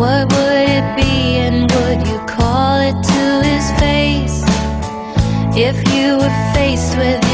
What would it be and would you call it to his face? If you were faced with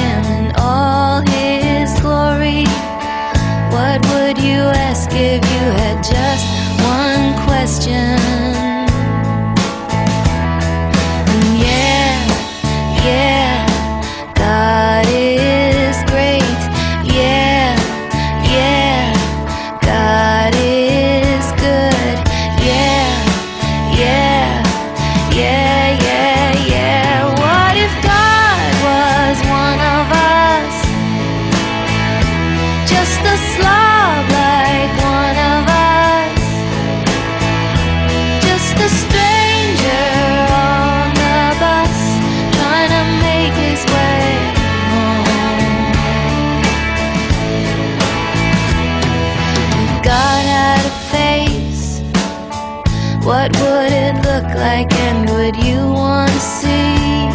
What would it look like and would you want to see?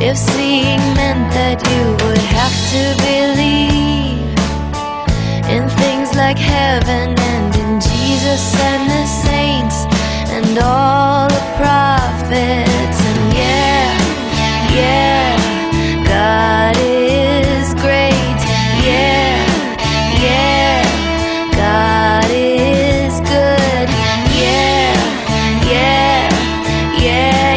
If seeing meant that you would have to believe in things like heaven and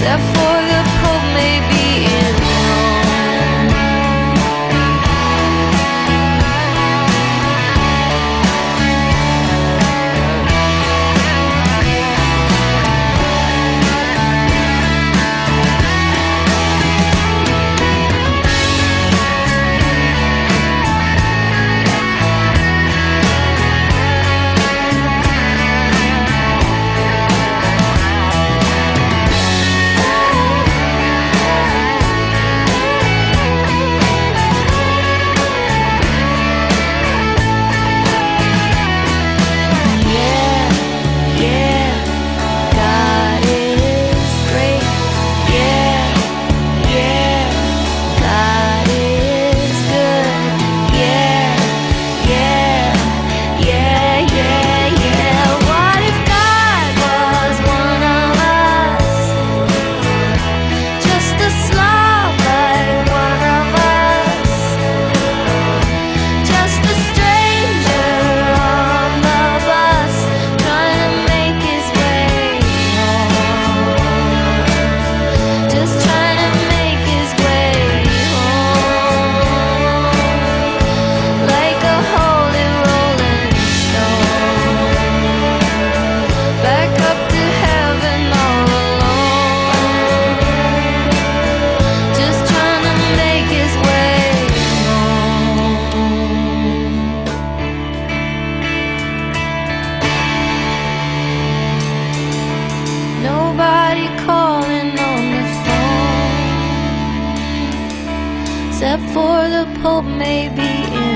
except for the cold maybe in nobody calling on the phone, except for the Pope, maybe.